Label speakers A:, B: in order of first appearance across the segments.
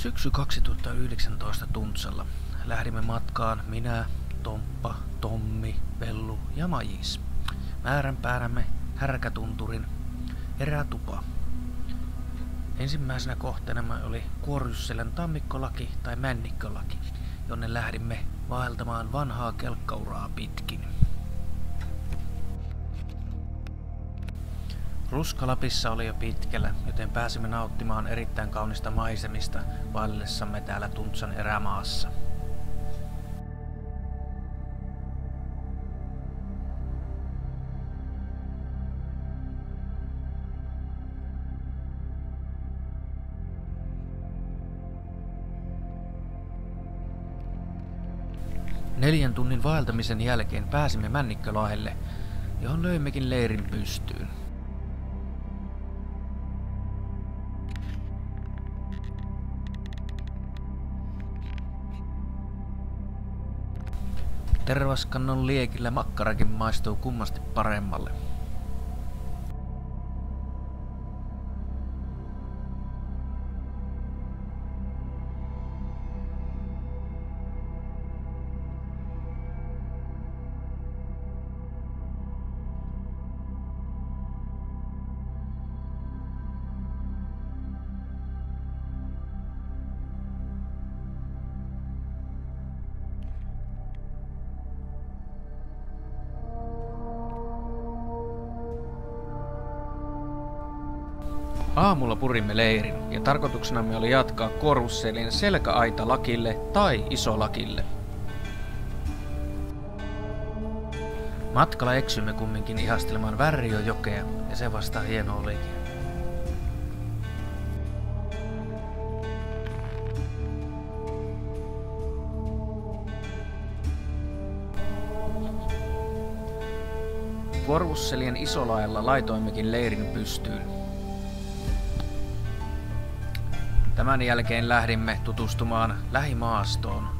A: Syksy 2019 Tuntsalla. Lähdimme matkaan minä, Tomppa, Tommi, Vellu ja Majis. Määränpäänämme Härkätunturin erätupa. Ensimmäisenä kohteena oli Kuorjusselän tammikkolaki tai männikkolaki, jonne lähdimme vaeltamaan vanhaa kelkkauraa pitkin. Ruskalapissa oli jo pitkällä, joten pääsimme nauttimaan erittäin kaunista maisemista vaellessamme täällä Tuntsan erämaassa. Neljän tunnin vaeltamisen jälkeen pääsimme Männikkölahdelle, johon löimmekin leirin pystyyn. Tervaskannon liekillä makkarakin maistuu kummasti paremmalle. Aamulla purimme leirin ja tarkoituksenamme oli jatkaa Korusselin selkäaita lakille tai isolakille. Matkalla eksymme kumminkin ihastelemaan Värriöjokea ja se vasta hieno olikin. Korvusselien isolaella laitoimmekin leirin pystyyn Tämän jälkeen lähdimme tutustumaan lähimaastoon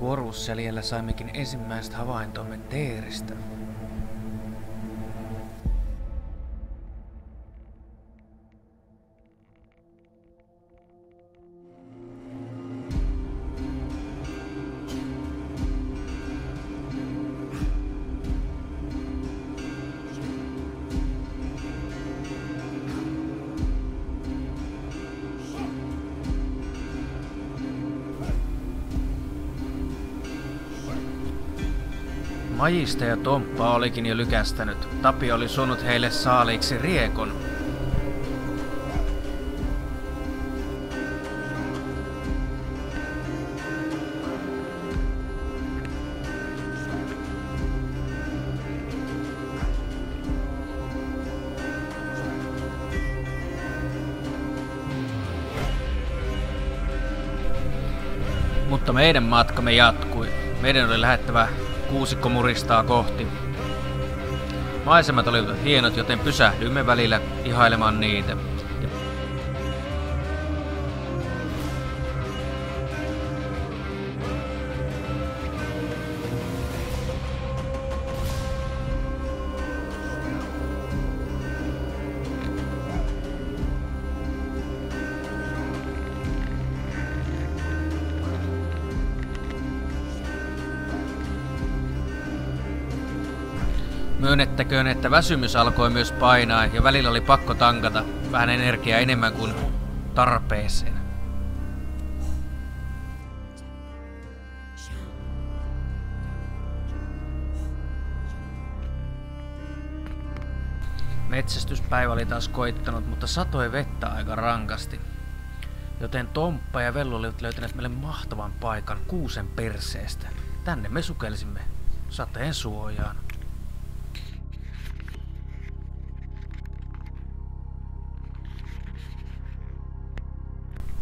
A: Kuoruusseljellä saimmekin ensimmäiset havaintomme teeristä. Majista ja Tomppa olikin jo lykästänyt. Tapi oli suonut heille saaliiksi riekon. Mutta meidän matkamme jatkui. Meidän oli lähettävä Kuusikko muristaa kohti. Maisemat olivat hienot, joten pysähdyimme välillä ihailemaan niitä. Myönnettäköön, että väsymys alkoi myös painaa ja välillä oli pakko tankata vähän energiaa enemmän kuin tarpeeseen. Metsästyspäivä oli taas koittanut, mutta satoi vettä aika rankasti. Joten Tomppa ja Vellu olivat löytäneet meille mahtavan paikan kuusen perseestä. Tänne me sukelsimme sateen suojaan.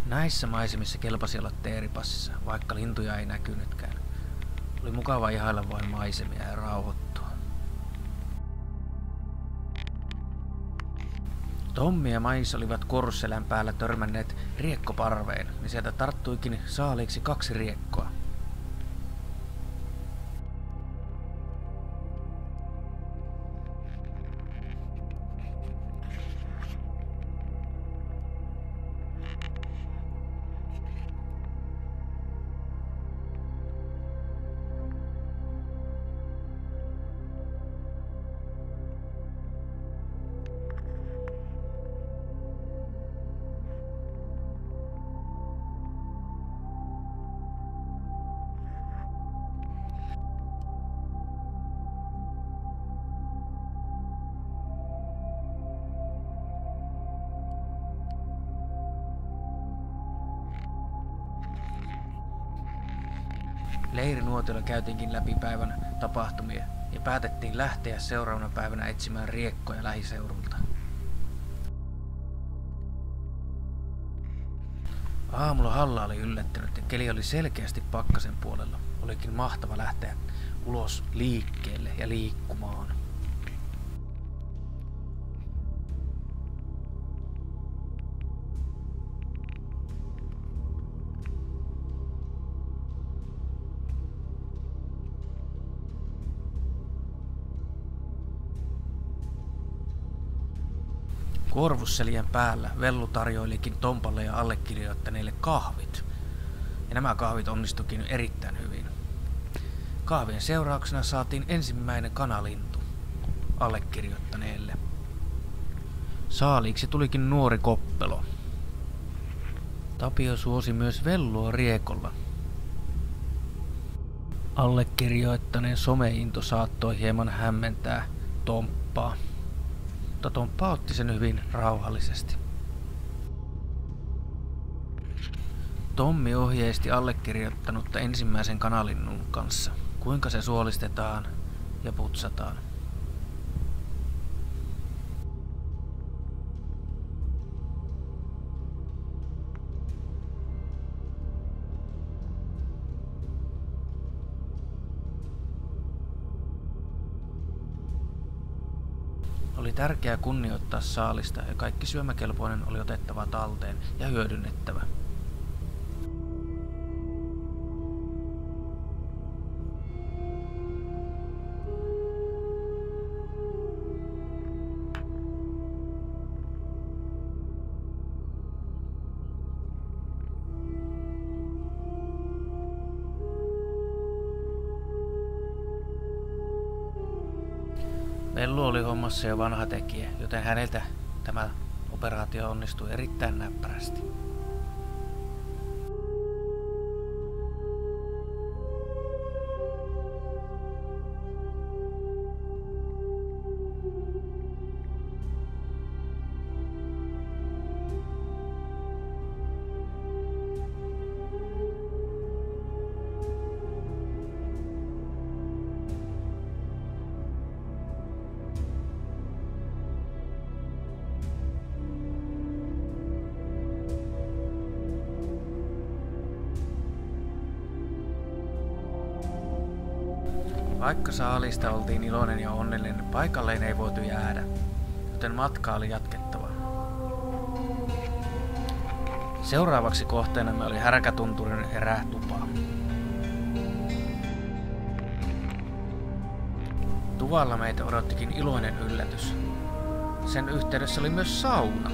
A: Näissä maisemissa kelpasi olla teeripassissa, vaikka lintuja ei näkynytkään. Oli mukava ihailla vain maisemia ja rauhoittua. Tommi ja Mais olivat korusselän päällä törmänneet riekkoparveen, niin sieltä tarttuikin saaliiksi kaksi riekkoa. Leirinuotiolla käytiinkin läpi päivän tapahtumia ja päätettiin lähteä seuraavana päivänä etsimään riekkoja lähiseurulta. Aamulla Halla oli yllättynyt ja keli oli selkeästi pakkasen puolella. Olikin mahtava lähteä ulos liikkeelle ja liikkumaan. Korvusselien päällä Vellu tarjoilikin Tompalle ja allekirjoittaneille kahvit. Ja nämä kahvit onnistukin erittäin hyvin. Kahvien seurauksena saatiin ensimmäinen kanalintu allekirjoittaneelle. Saaliiksi tulikin nuori koppelo. Tapio suosi myös vellua riekolla. Allekirjoittaneen someinto saattoi hieman hämmentää Tomppaa mutta Tomppa otti sen hyvin rauhallisesti. Tommi ohjeisti allekirjoittanutta ensimmäisen kanalinnun kanssa, kuinka se suolistetaan ja putsataan. Tärkeää kunnioittaa saalista ja kaikki syömäkelpoinen oli otettava talteen ja hyödynnettävä. Hommassa jo vanha tekijä, joten häneltä tämä operaatio onnistui erittäin näppärästi. Vaikka saalista oltiin iloinen ja onnellinen, paikalleen ei voitu jäädä, joten matka oli jatkettava. Seuraavaksi kohteenamme oli Härkätunturin erätupa. Tuvalla meitä odottikin iloinen yllätys. Sen yhteydessä oli myös sauna.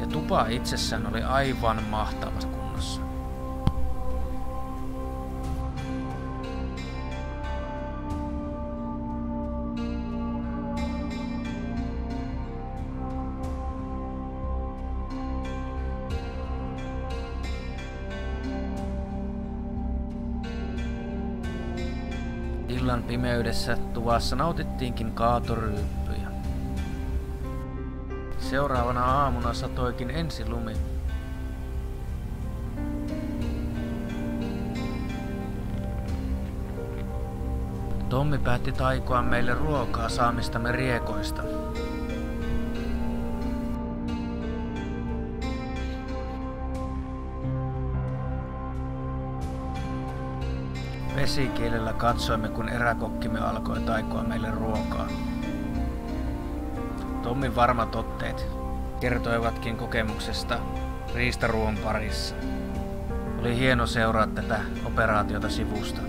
A: Ja tupa itsessään oli aivan mahtavassa kunnossa. Pian pimeydessä tuvassa nautittiinkin kaatoryyppyjä. Seuraavana aamuna satoikin ensi lumi. Tommi päätti taikoa meille ruokaa saamistamme riekoista. Vesikielellä katsoimme, kun eräkokkimme alkoi taikoa meille ruokaa. Tommin varmat otteet kertoivatkin kokemuksesta riistaruon parissa. Oli hieno seuraa tätä operaatiota sivusta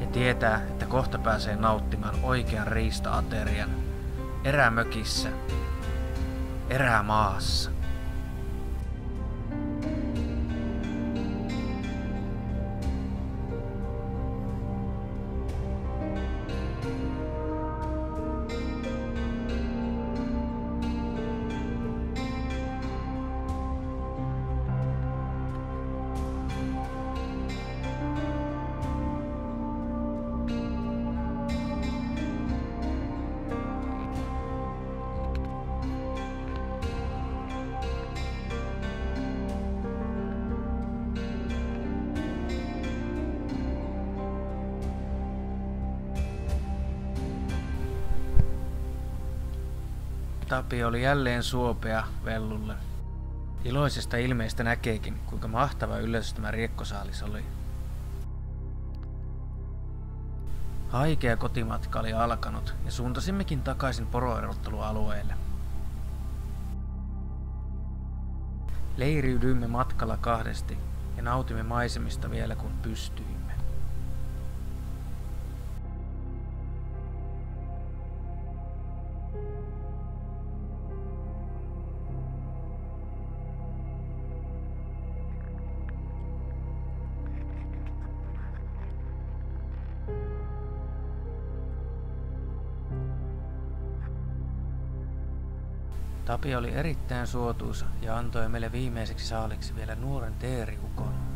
A: ja tietää, että kohta pääsee nauttimaan oikean riista-aterian erämökissä, erämaassa. Tapi oli jälleen suopea vellulle. Iloisesta ilmeestä näkeekin, kuinka mahtava yllätys tämä riekkosaalis oli. Haikea kotimatka oli alkanut ja suuntasimmekin takaisin poroerottelualueelle. Leiriydyimme matkalla kahdesti ja nautimme maisemista vielä kun pystyimme. Tapi oli erittäin suotuisa ja antoi meille viimeiseksi saaliksi vielä nuoren teeriukon.